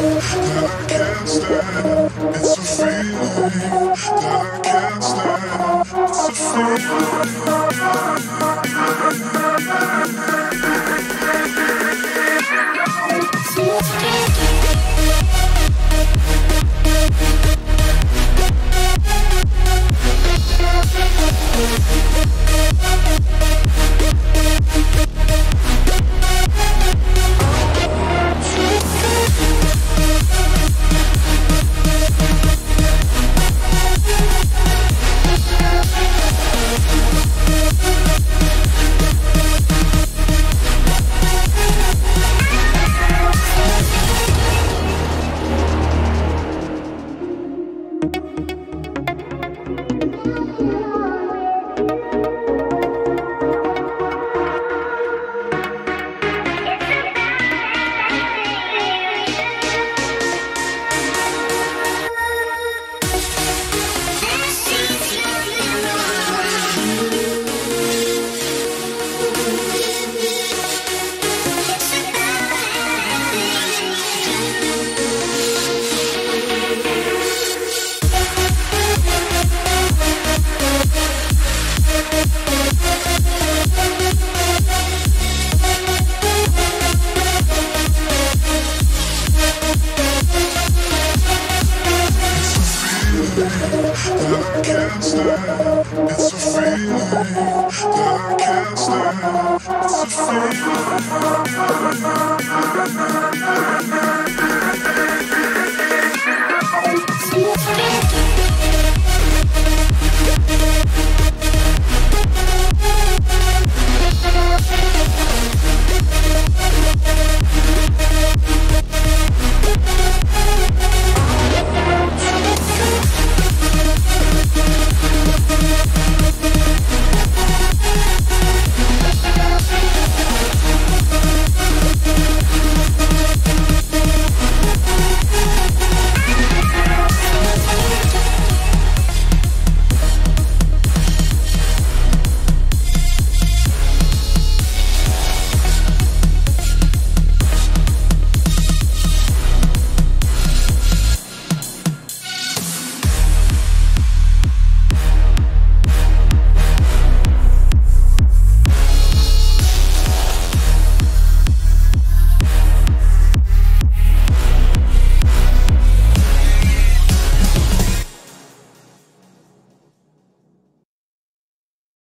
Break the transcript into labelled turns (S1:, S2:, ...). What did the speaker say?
S1: That I can't stand. It's a feeling. That I can't stand. It's a feeling. that I can't stand. It's a feeling that I can't stand. It's a feeling.